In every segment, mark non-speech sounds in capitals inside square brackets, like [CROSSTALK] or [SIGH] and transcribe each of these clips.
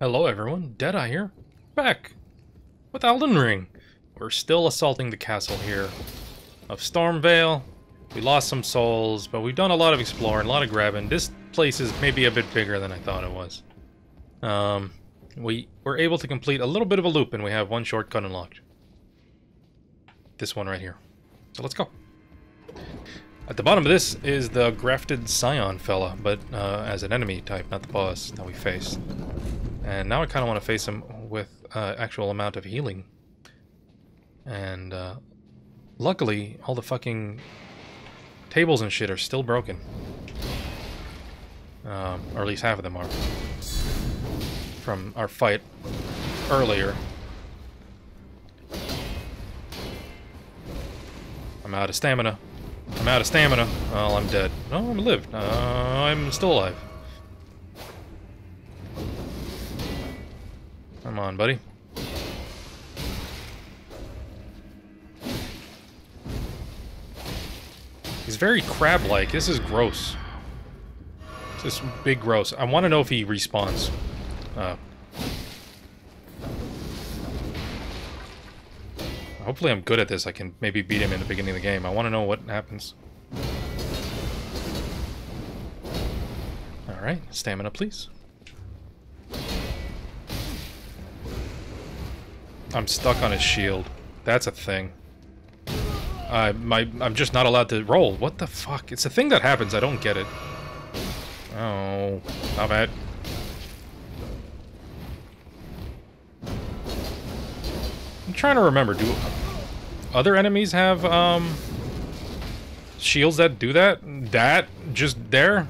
Hello everyone, Deadeye here, back with Elden Ring. We're still assaulting the castle here of Stormveil. We lost some souls, but we've done a lot of exploring, a lot of grabbing. This place is maybe a bit bigger than I thought it was. Um, we were able to complete a little bit of a loop, and we have one shortcut unlocked. This one right here. So let's go. At the bottom of this is the grafted Scion fella, but uh, as an enemy type, not the boss that we faced. And now I kind of want to face him with uh, actual amount of healing. And uh, luckily, all the fucking tables and shit are still broken. Um, or at least half of them are. From our fight earlier. I'm out of stamina. I'm out of stamina. Well, I'm dead. No, I'm lived. Uh, I'm still alive. Come on, buddy. He's very crab-like. This is gross. This is big gross. I want to know if he respawns. Uh, hopefully I'm good at this. I can maybe beat him in the beginning of the game. I want to know what happens. Alright, stamina please. I'm stuck on his shield. That's a thing. Uh, my, I'm just not allowed to roll. What the fuck? It's a thing that happens. I don't get it. Oh, not bad. I'm trying to remember. Do other enemies have um, shields that do that? That just there?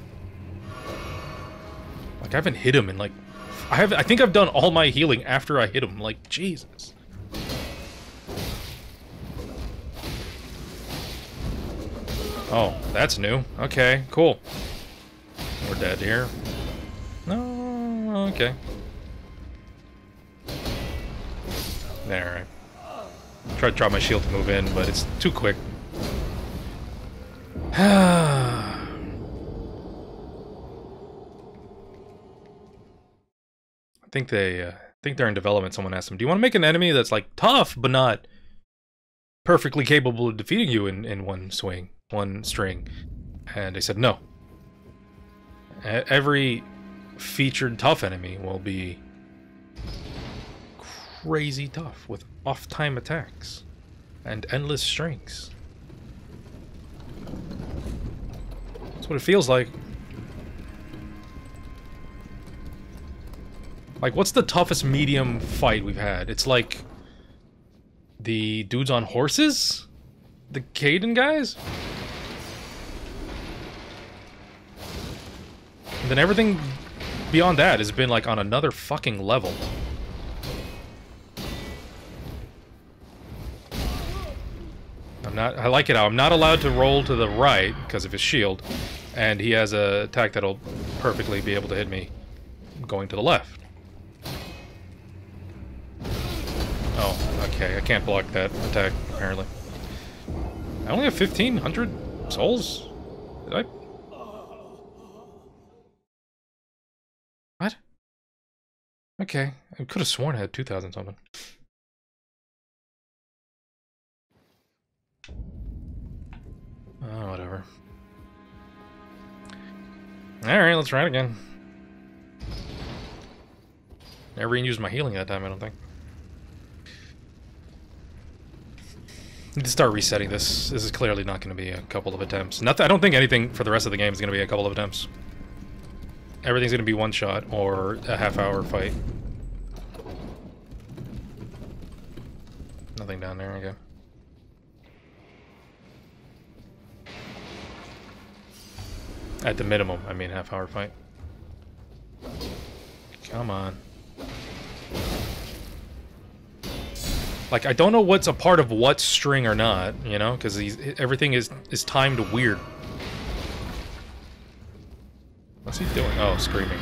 Like I haven't hit him in like I have. I think I've done all my healing after I hit him. Like Jesus. Oh, that's new. Okay, cool. We're dead here. No, okay. There. Try to drop my shield to move in, but it's too quick. [SIGHS] I think they uh, think they're in development. Someone asked them, "Do you want to make an enemy that's like tough but not perfectly capable of defeating you in in one swing, one string?" And they said no. Every featured tough enemy will be crazy tough with off-time attacks and endless strings. That's what it feels like. Like, what's the toughest medium fight we've had? It's like... The dudes on horses? The Caden guys? And then everything beyond that has been, like, on another fucking level. I'm not... I like it how I'm not allowed to roll to the right because of his shield. And he has a attack that'll perfectly be able to hit me going to the left. Oh, okay, I can't block that attack, apparently. I only have 1,500 souls? Did I? Okay, I could have sworn I had 2,000 something. Oh, whatever. Alright, let's try it again. Never even used my healing that time, I don't think. need to start resetting this. This is clearly not going to be a couple of attempts. Nothing. I don't think anything for the rest of the game is going to be a couple of attempts. Everything's to be one shot or a half hour fight. Nothing down there, okay. At the minimum, I mean half hour fight. Come on. Like, I don't know what's a part of what string or not, you know? Because everything is, is timed weird. What's he doing? Oh, screaming.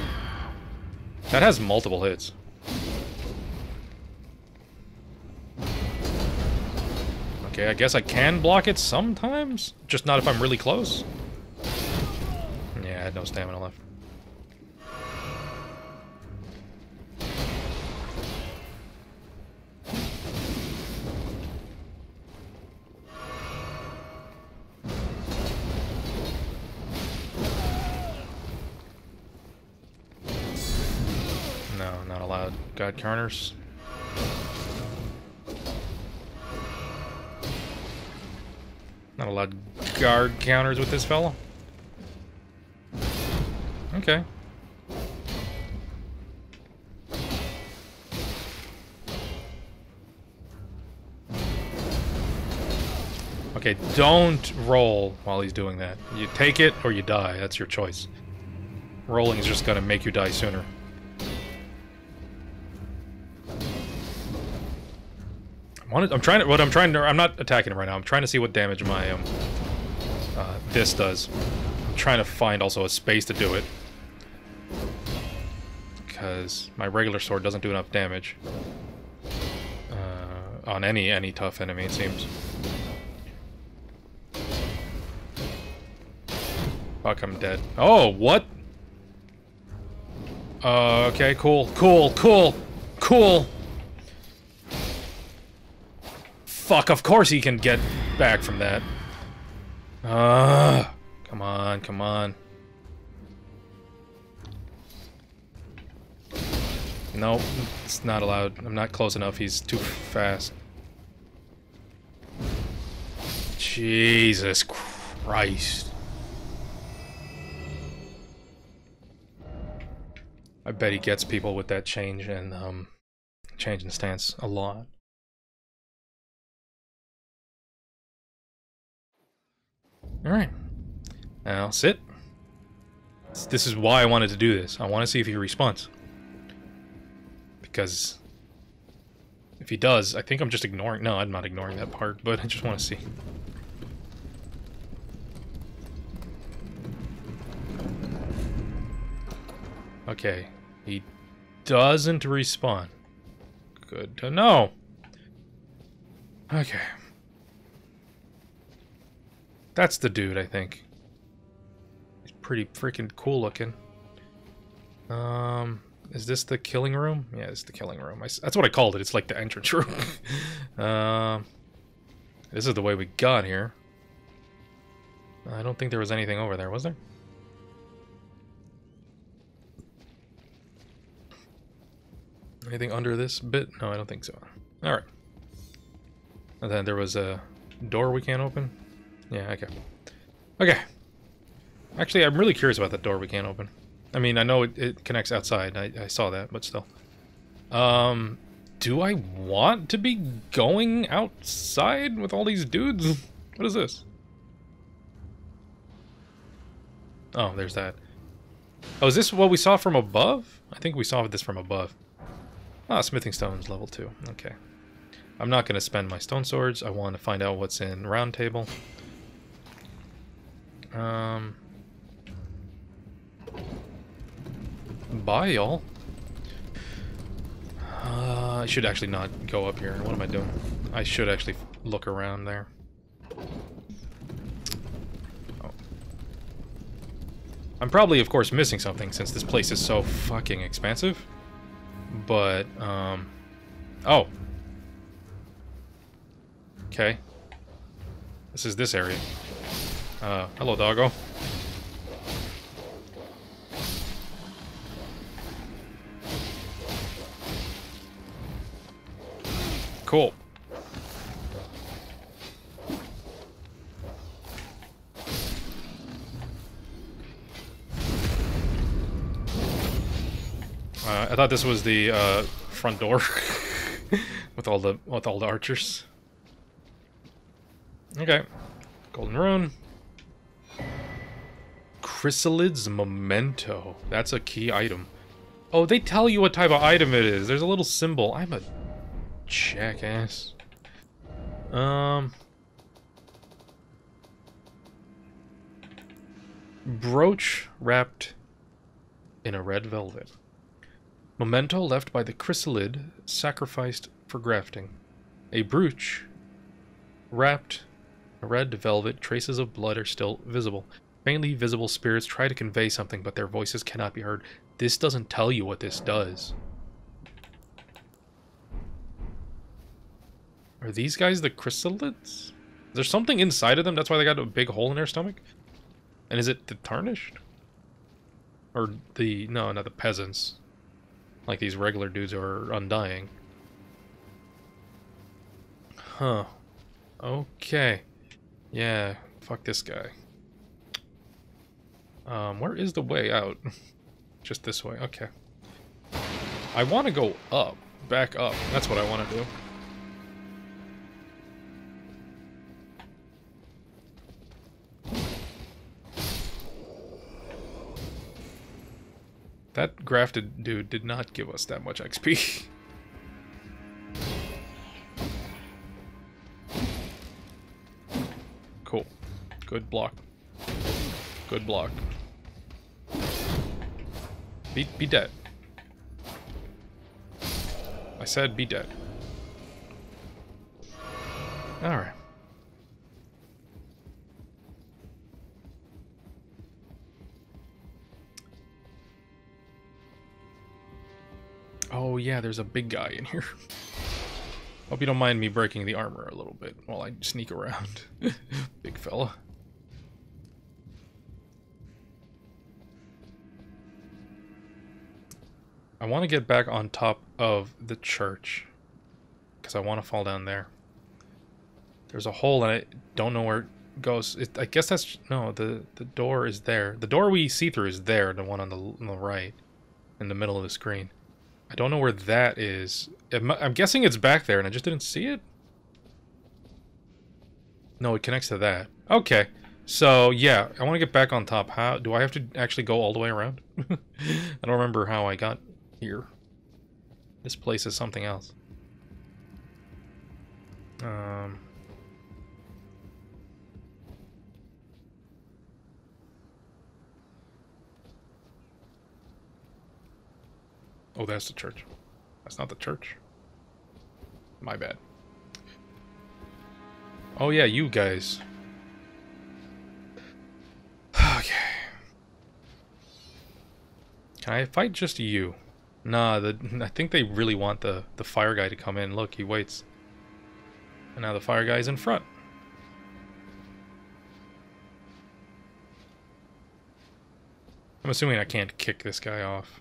That has multiple hits. Okay, I guess I can block it sometimes? Just not if I'm really close? Yeah, I had no stamina left. Counters. Not allowed guard counters with this fellow. Okay. Okay, don't roll while he's doing that. You take it or you die. That's your choice. Rolling is just gonna make you die sooner. I'm trying to. What I'm trying to. I'm not attacking it right now. I'm trying to see what damage my um. Uh, this does. I'm trying to find also a space to do it because my regular sword doesn't do enough damage uh, on any any tough enemy. It seems. Fuck, I'm dead. Oh, what? Uh, okay, cool, cool, cool, cool. Fuck, of course he can get back from that. Uh, come on, come on. Nope, it's not allowed. I'm not close enough. He's too fast. Jesus Christ. I bet he gets people with that change and um, change in stance a lot. Alright. Now, sit. This is why I wanted to do this. I want to see if he responds. Because... If he does, I think I'm just ignoring... No, I'm not ignoring that part, but I just want to see. Okay. He doesn't respond. Good to know. Okay. That's the dude, I think. He's pretty freaking cool looking. Um, is this the killing room? Yeah, it's the killing room. I, that's what I called it. It's like the entrance room. [LAUGHS] um, this is the way we got here. I don't think there was anything over there, was there? Anything under this bit? No, I don't think so. Alright. And then there was a door we can't open. Yeah, okay. Okay. Actually, I'm really curious about that door we can't open. I mean, I know it, it connects outside. I, I saw that, but still. Um, do I want to be going outside with all these dudes? [LAUGHS] What is this? Oh, there's that. Oh, is this what we saw from above? I think we saw this from above. Ah, smithing stones, level 2. Okay. I'm not going to spend my stoneswords. I want to find out what's in round table. Um... Bye, y'all. Uh, I should actually not go up here. What am I doing? I should actually look around there. Oh. I'm probably, of course, missing something since this place is so fucking expansive. But, um... Oh. Okay. This is this area. Uh, hello, doggo. Cool. Uh, I thought this was the uh, front door [LAUGHS] with all the with all the archers. Okay, golden rune. Chrysalid's memento. That's a key item. Oh, they tell you what type of item it is. There's a little symbol. I'm a jackass. Um. Brooch wrapped in a red velvet. Memento left by the chrysalid, sacrificed for grafting. A brooch wrapped in red velvet, traces of blood are still visible. Faintly visible spirits try to convey something, but their voices cannot be heard. This doesn't tell you what this does. Are these guys the chrysalids? There's something inside of them, that's why they got a big hole in their stomach? And is it the tarnished? Or the, no, not the peasants. Like these regular dudes are undying. Huh. Okay. Yeah, fuck this guy. Um, where is the way out? [LAUGHS] Just this way, okay. I want to go up, back up. That's what I want to do. That grafted dude did not give us that much XP. [LAUGHS] cool. Good block. Good block. Be, be dead. I said be dead. Alright. Oh yeah, there's a big guy in here. [LAUGHS] Hope you don't mind me breaking the armor a little bit while I sneak around. [LAUGHS] big fella. I want to get back on top of the church. Because I want to fall down there. There's a hole and I don't know where it goes. It, I guess that's... No, the, the door is there. The door we see through is there, the one on the, on the right. In the middle of the screen. I don't know where that is. I'm guessing it's back there and I just didn't see it? No, it connects to that. Okay. So, yeah, I want to get back on top. How Do I have to actually go all the way around? [LAUGHS] I don't remember how I got here. This place is something else. Um... Oh, that's the church. That's not the church. My bad. Oh yeah, you guys. [SIGHS] Okay. Can I fight just you? Nah, the, I think they really want the, the fire guy to come in. Look, he waits. And now the fire guy's in front. I'm assuming I can't kick this guy off.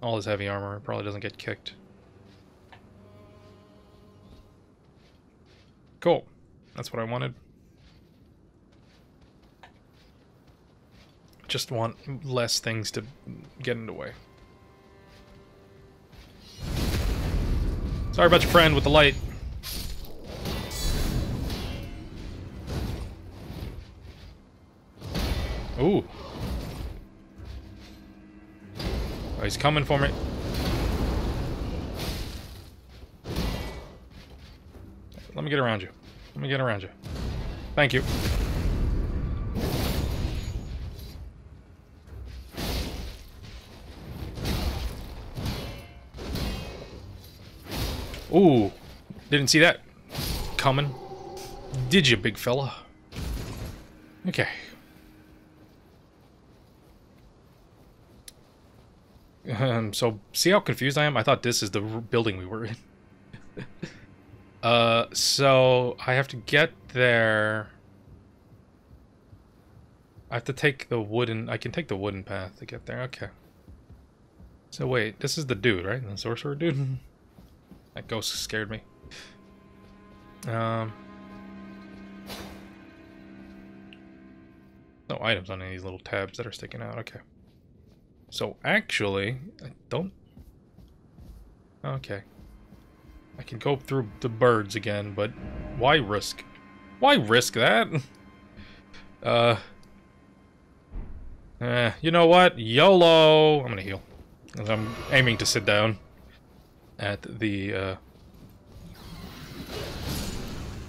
All his heavy armor probably doesn't get kicked. Cool. That's what I wanted. Just want less things to get in the way. Sorry about your friend with the light. Ooh. Oh, he's coming for me. Let me get around you. Let me get around you. Thank you. Ooh, didn't see that coming. Did you, big fella? Okay. Um, so, see how confused I am? I thought this is the building we were in. [LAUGHS] uh, so, I have to get there... I have to take the wooden... I can take the wooden path to get there. Okay. So, wait. This is the dude, right? The sorcerer dude? [LAUGHS] That ghost scared me. Um, no items on any of these little tabs that are sticking out. Okay. So actually, I don't... Okay. I can go through the birds again, but why risk? Why risk that? [LAUGHS] uh... Eh, you know what? YOLO! I'm gonna heal. I'm aiming to sit down at the, uh...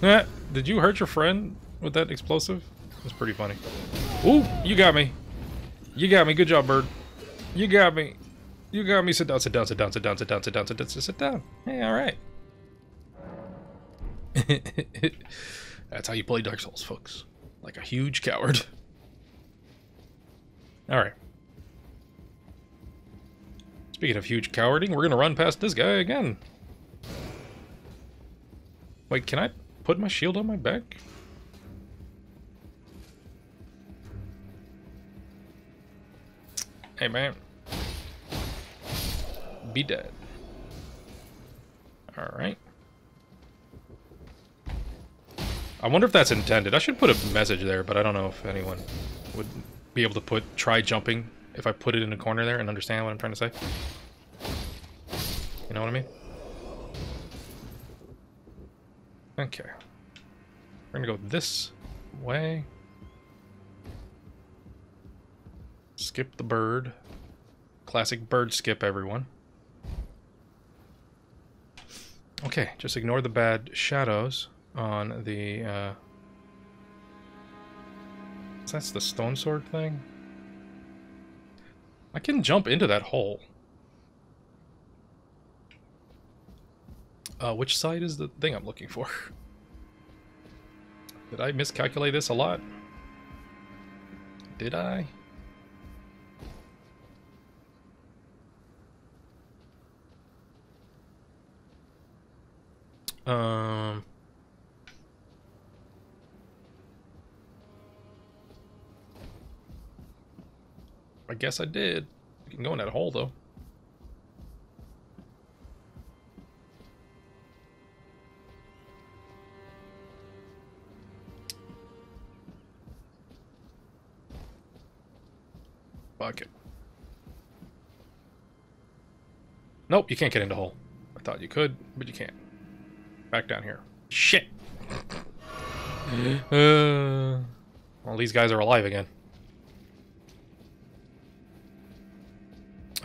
Eh, did you hurt your friend with that explosive? That's pretty funny. Ooh, you got me. You got me. Good job, bird. You got me. You got me. Sit down, sit down, sit down, sit down, sit down, sit down, sit down, sit down. Hey, alright. [LAUGHS] That's how you play Dark Souls, folks. Like a huge coward. [LAUGHS] Alright. Speaking of huge cowarding, we're gonna run past this guy again. Wait, can I put my shield on my back? Hey, man. Be dead. Alright. I wonder if that's intended. I should put a message there, but I don't know if anyone would be able to put try jumping if I put it in a corner there and understand what I'm trying to say. You know what I mean? Okay. We're gonna go this way. Skip the bird. Classic bird skip, everyone. Okay, just ignore the bad shadows on the, uh... That's the stonesword thing? I can jump into that hole. Uh, which side is the thing I'm looking for? [LAUGHS] Did I miscalculate this a lot? Did I? Um... I guess I did. You can go in that hole, though. Bucket. Nope, you can't get into the hole. I thought you could, but you can't. Back down here. Shit! [GASPS] uh, well, these guys are alive again.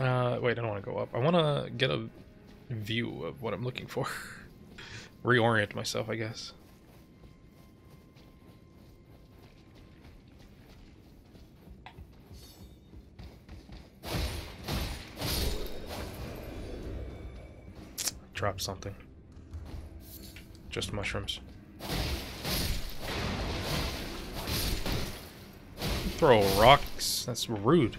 Uh, wait, I don't want to go up. I want to get a view of what I'm looking for. [LAUGHS] Reorient myself, I guess. [TSK] Drop something. Just mushrooms. Throw rocks? That's rude.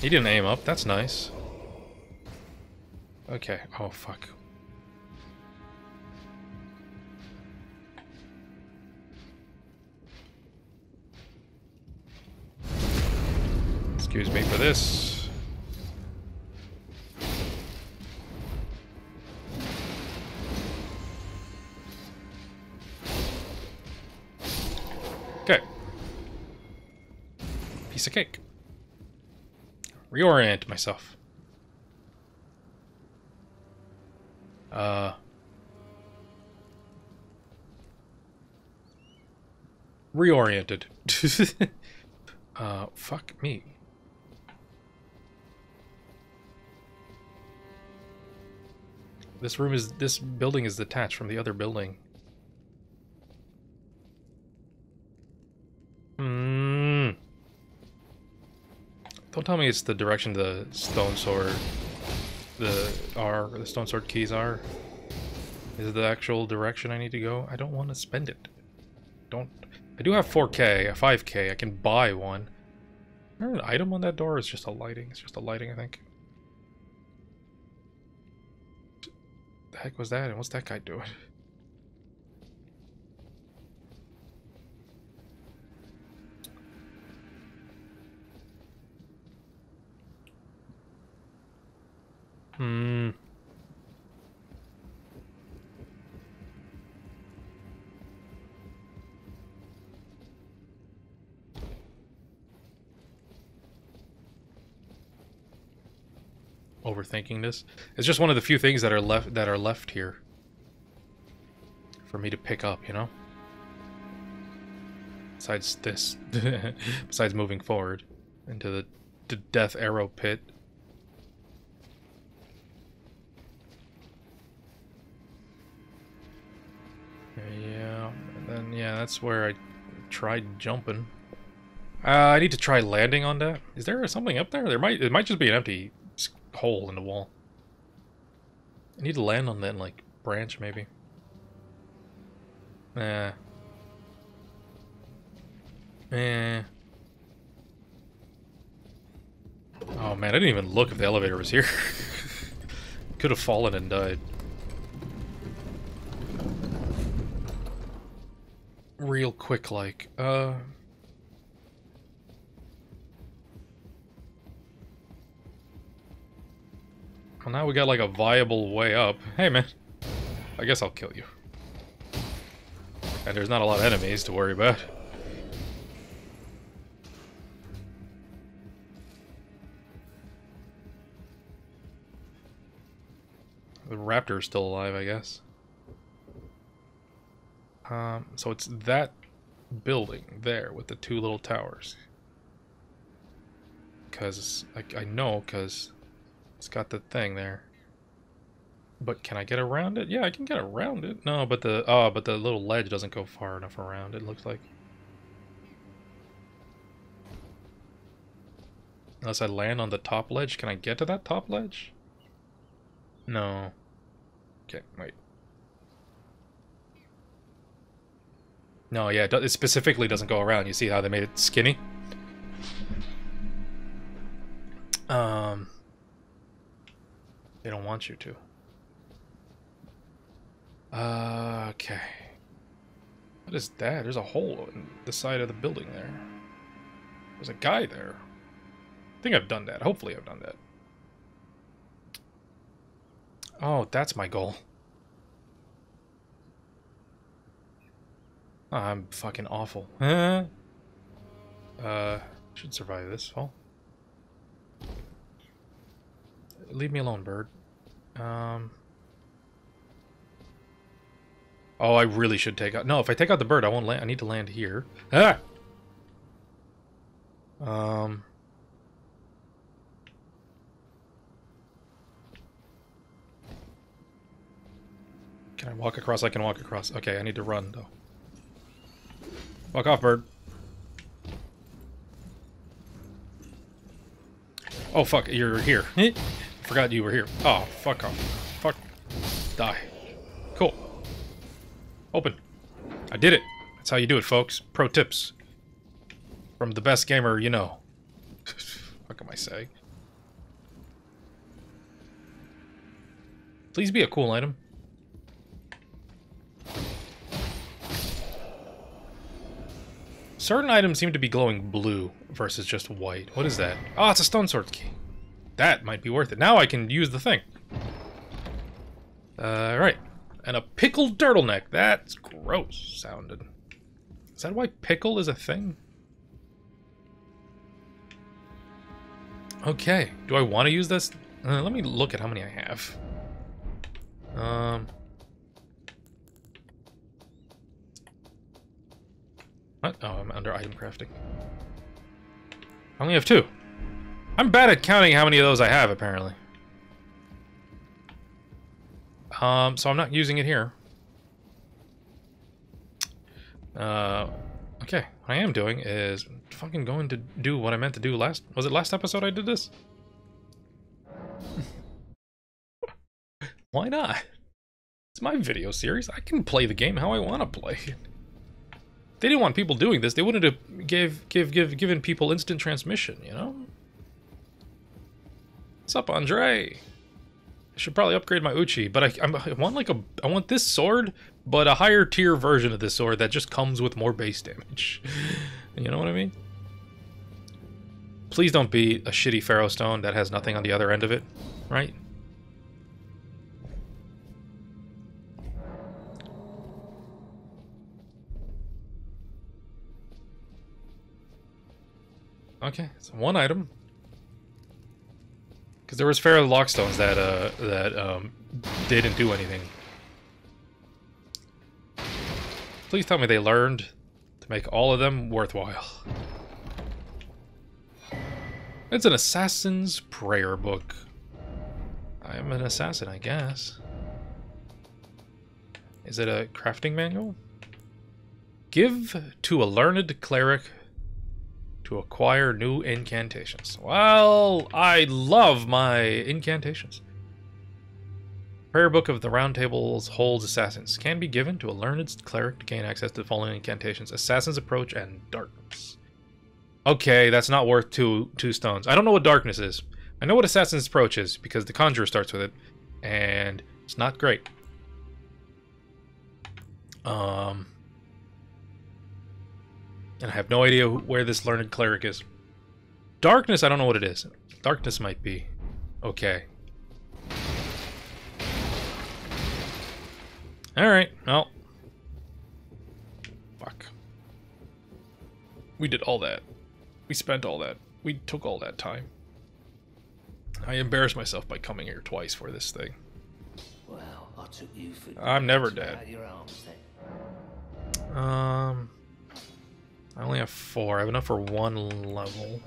He didn't aim up. That's nice. Okay. Oh, fuck. Excuse me for this. Okay. Piece of cake reorient myself. Uh... Reoriented. [LAUGHS] uh, fuck me. This room is, this building is detached from the other building. Hmm. Don't tell me it's the direction the stonesword, the R, the stonesword keys are. Is it the actual direction I need to go? I don't want to spend it. Don't. I do have 4K, a 5K. I can buy one. Is there an item on that door? It's just a lighting. It's just a lighting, I think. The heck was that? And what's that guy doing? [LAUGHS] Hmm. Overthinking this. It's just one of the few things that are left that are left here for me to pick up, you know? Besides this. [LAUGHS] Besides moving forward into the, the death arrow pit. That's where I tried jumping. Uh, I need to try landing on that. Is there something up there? There might, it might just be an empty hole in the wall. I need to land on that, like, branch, maybe. Eh. Eh. Oh man, I didn't even look if the elevator was here. [LAUGHS] Could have fallen and died. Real quick like. Uh Well, now we got like a viable way up. Hey, man. I guess I'll kill you. And there's not a lot of enemies to worry about. The raptor's still alive, I guess. Um, so it's that building there with the two little towers. Because I, I know, because it's got the thing there. But can I get around it? Yeah, I can get around it. No, but the oh, but the little ledge doesn't go far enough around. It looks like. Unless I land on the top ledge, can I get to that top ledge? No. Okay, wait. No, yeah, it specifically doesn't go around. You see how they made it skinny? Um, they don't want you to. Uh, okay. What is that? There's a hole in the side of the building there. There's a guy there. I think I've done that. Hopefully I've done that. Oh, that's my goal. I'm fucking awful. Huh? uh, should survive this fall. Leave me alone, bird. Um... Oh, I really should take out... No, if I take out the bird, I won't land. I need to land here. Ah! Um... Can I walk across? I can walk across. Okay, I need to run, though. Walk off, bird. Oh, fuck, you're here. [LAUGHS] Forgot you were here. Oh, fuck off. Fuck. Die. Cool. Open. I did it. That's how you do it, folks. Pro tips. From the best gamer you know. [LAUGHS] what am I saying? Please be a cool item. Certain items seem to be glowing blue versus just white. What is that? Oh, it's a stonesword key. That might be worth it. Now I can use the thing. Uh, right. And a pickled turtleneck. That's gross sounded. Is that why pickle is a thing? Okay. Do I want to use this? Uh, let me look at how many I have. Um... What? Oh, I'm under item crafting. I only have two. I'm bad at counting how many of those I have, apparently. Um, so I'm not using it here. Uh, okay. What I am doing is fucking going to do what I meant to do last... Was it last episode I did this? [LAUGHS] Why not? It's my video series. I can play the game how I want to play it [LAUGHS] they didn't want people doing this. They wanted to give give give given people instant transmission. You know. What's up, Andre? I should probably upgrade my Uchi, but I, I'm, I want like a I want this sword, but a higher tier version of this sword that just comes with more base damage. [LAUGHS] you know what I mean? Please don't be a shitty Pharaoh Stone that has nothing on the other end of it, right? Okay, so one item. Because there was Pharaoh Lockstones that uh that um didn't do anything. Please tell me they learned to make all of them worthwhile. It's an assassin's prayer book. I am an assassin, I guess. Is it a crafting manual? Give to a learned cleric to acquire new incantations. Well, I love my incantations. Prayer Book of the Round Tables holds assassins. Can be given to a learned cleric to gain access to the following incantations. Assassin's Approach and Darkness. Okay, that's not worth two two stones. I don't know what Darkness is. I know what Assassin's Approach is, because the Conjurer starts with it, and it's not great. Um, And I have no idea where this learned cleric is. Darkness, I don't know what it is. Darkness might be. Okay. Alright, well. Fuck. We did all that. We spent all that. We took all that time. I embarrassed myself by coming here twice for this thing. Well, I took you for I'm never dead. Your arms, then. Um, I only have four. I have enough for one level.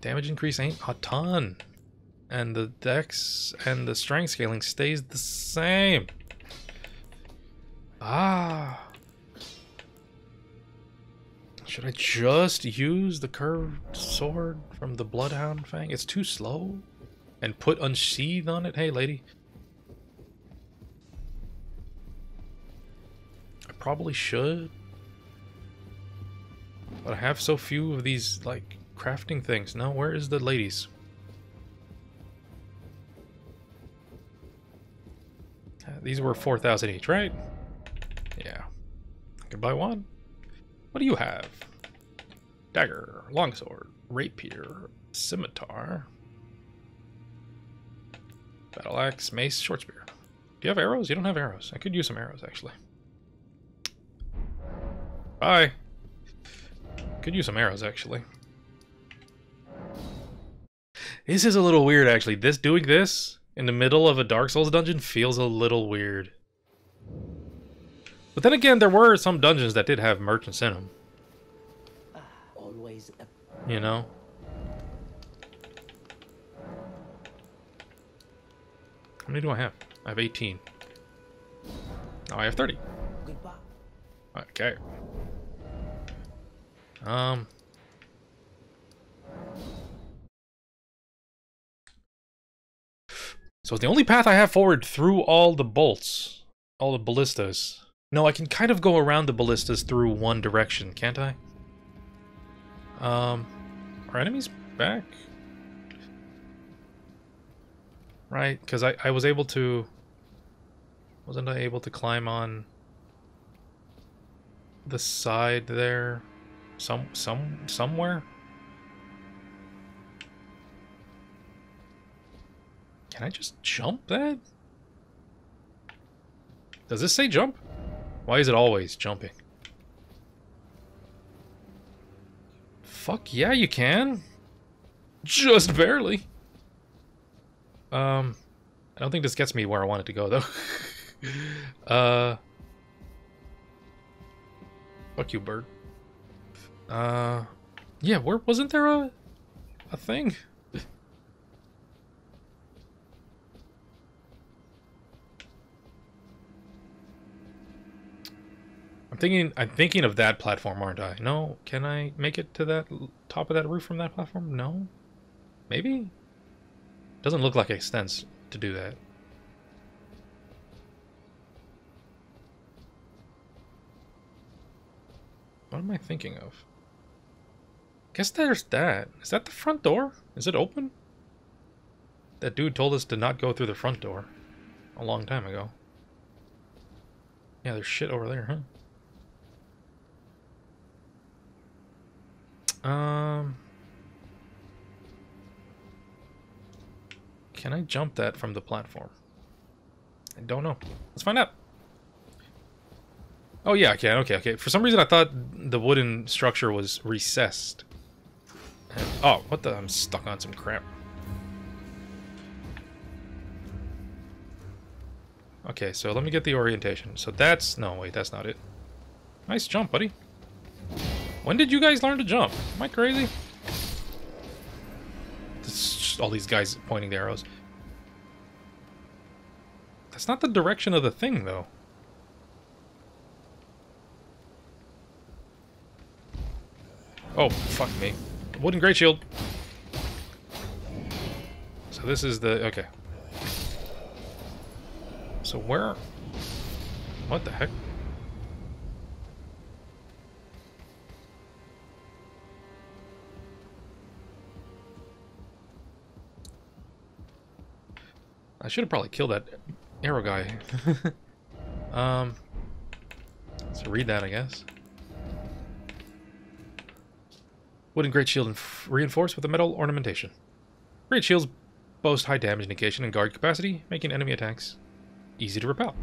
Damage increase ain't a ton. And the dex and the strength scaling stays the same. Ah. Should I just use the curved sword from the Bloodhound Fang? It's too slow. And put Unsheathe on it? Hey, lady. I probably should. But I have so few of these, like, crafting things. Now, where is the ladies? Uh, These were 4,000 each, right? Yeah. I could buy one. What do you have? Dagger, longsword, rapier, scimitar, battle axe, mace, short spear. Do you have arrows? You don't have arrows. I could use some arrows, actually. Bye. Could use some arrows, actually. This is a little weird, actually. This doing this in the middle of a Dark Souls dungeon feels a little weird. But then again, there were some dungeons that did have merchants in them. Always You know? How many do I have? I have 18. Oh, I have 30. goodbye. Okay. Um. So the only path I have forward through all the bolts, all the ballistas. No, I can kind of go around the ballistas through one direction, can't I? Um, our enemies back? Right, because I, I was able to... Wasn't I able to climb on the side there? Some, some, somewhere? Can I just jump that? Does this say jump? Why is it always jumping? Fuck yeah, you can. Just barely. Um, I don't think this gets me where I want to go, though. [LAUGHS] uh, fuck you, bird. Uh, yeah, where wasn't there a a thing? I'm thinking I'm thinking of that platform, aren't I? No, can I make it to that top of that roof from that platform? No. Maybe? Doesn't look like it extends to do that. What am I thinking of? Guess there's that. Is that the front door? Is it open? That dude told us to not go through the front door a long time ago. Yeah, there's shit over there, huh? Um... Can I jump that from the platform? I don't know. Let's find out. Oh yeah, I can. Okay, okay. For some reason, I thought the wooden structure was recessed. And- oh, what the? I'm stuck on some crap. Okay, so let me get the orientation. So that's... No, wait, that's not it. Nice jump, buddy. When did you guys learn to jump? Am I crazy? All these guys pointing the arrows. That's not the direction of the thing, though. Oh, fuck me. Wooden great shield. So this is the... Okay. So where... What the heck? I should have probably killed that arrow guy. [LAUGHS] um, so read that, I guess. Wooden great shield reinforced with a metal ornamentation. Great shields boast high damage negation and guard capacity, making enemy attacks easy to repel.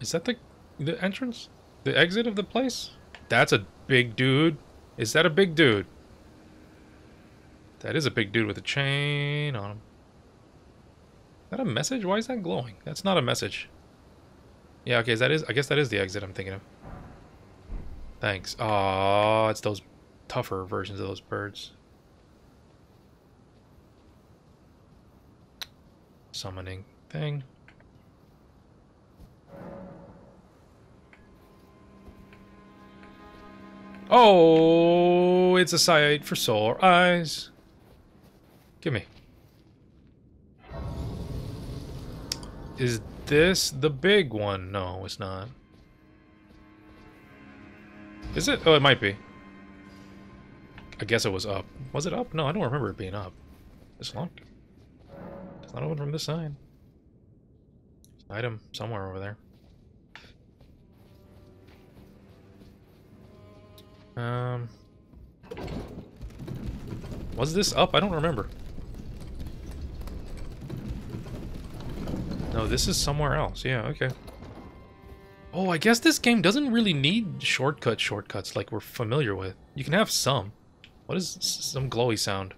Is that the the entrance? The exit of the place? That's a big dude. Is that a big dude? That is a big dude with a chain on him. That a message? Why is that glowing? That's not a message. Yeah, okay, Is that is I guess that is the exit I'm thinking of. Thanks. Oh, it's those tougher versions of those birds. Summoning thing. Oh, it's a sight for sore eyes. Give me. Is this the big one? No, it's not. Is it? Oh, it might be. I guess it was up. Was it up? No, I don't remember it being up. It's locked. It's not open from this side. Item somewhere over there. Um, was this up? I don't remember. No, this is somewhere else. Yeah, okay. Oh, I guess this game doesn't really need shortcut shortcuts like we're familiar with. You can have some. What is some glowy sound?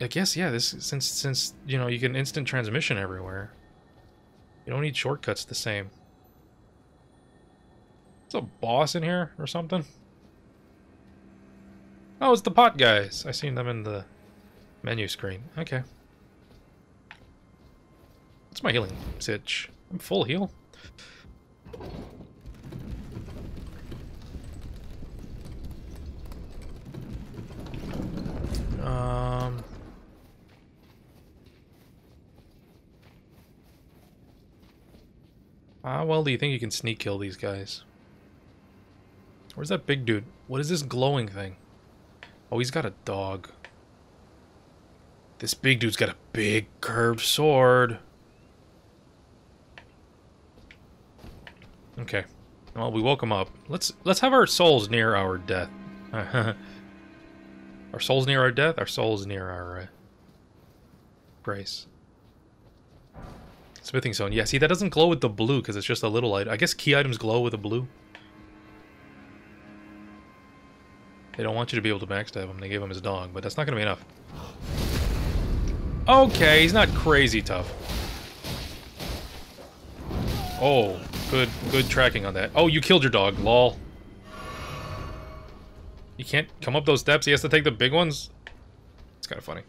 I guess yeah. This since since you know you can instant transmission everywhere. You don't need shortcuts the same. Is a boss in here or something? Oh, it's the pot guys. I seen them in the menu screen. Okay. What's my healing sitch? I'm full heal. Um... How well do you think you can sneak kill these guys? Where's that big dude? What is this glowing thing? Oh, he's got a dog. This big dude's got a big curved sword. Okay. Well, we woke him up. Let's let's have our souls near our death. [LAUGHS] our souls near our death. Our souls near our uh, grace. Smithing stone. Yeah, see, that doesn't glow with the blue because it's just a little light. I guess key items glow with the blue. They don't want you to be able to backstab him. They gave him his dog, but that's not going to be enough. Okay, he's not crazy tough. Oh, good good tracking on that. Oh, you killed your dog, lol. You can't come up those steps. He has to take the big ones. It's kind of funny.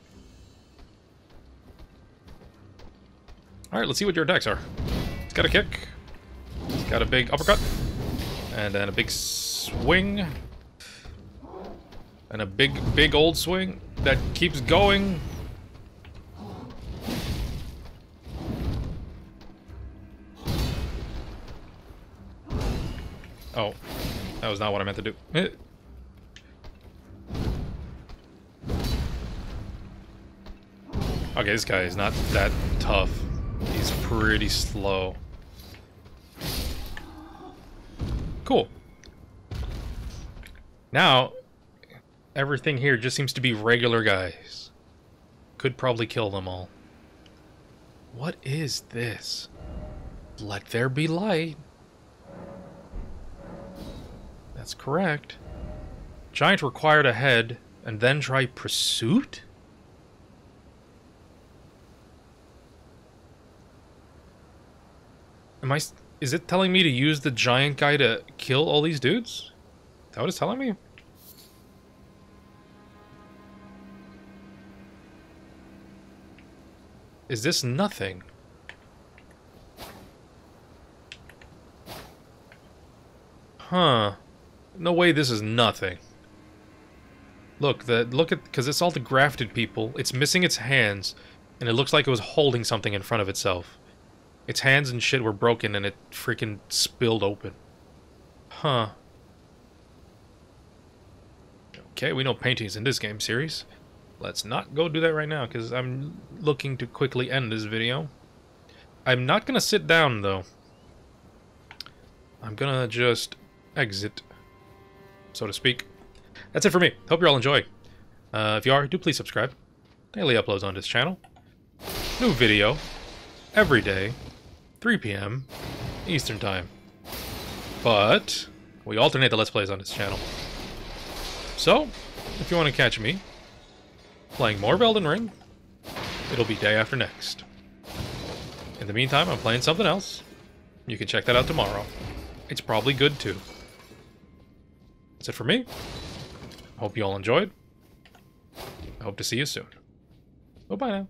Alright, let's see what your attacks are. It's got a kick. It's got a big uppercut. And then a big swing. And a big, big old swing that keeps going. Oh, that was not what I meant to do. Eh. Okay, this guy is not that tough. He's pretty slow. Cool. Now, everything here just seems to be regular guys. Could probably kill them all. What is this? Let there be light. That's correct. Giant required a head, and then try pursuit? Am I... Is it telling me to use the giant guy to kill all these dudes? Is that what it's telling me? Is this nothing? Huh. No way this is nothing. Look, the look at because it's all the grafted people. It's missing its hands, and it looks like it was holding something in front of itself. Its hands and shit were broken, and it freaking spilled open. Huh. Okay, we know paintings in this game series. let's not go do that right now, because I'm looking to quickly end this video. I'm not going to sit down, though. I'm going to just exit, so to speak. That's it for me. Hope you all enjoy. Uh, if you are, do please subscribe. Daily uploads on this channel. New video every day, 3 p.m. Eastern Time. But we alternate the Let's Plays on this channel. So, if you want to catch me playing more Elden Ring, it'll be day after next. In the meantime, I'm playing something else. You can check that out tomorrow. It's probably good too. That's it for me. Hope you all enjoyed. I hope to see you soon. Bye-bye now.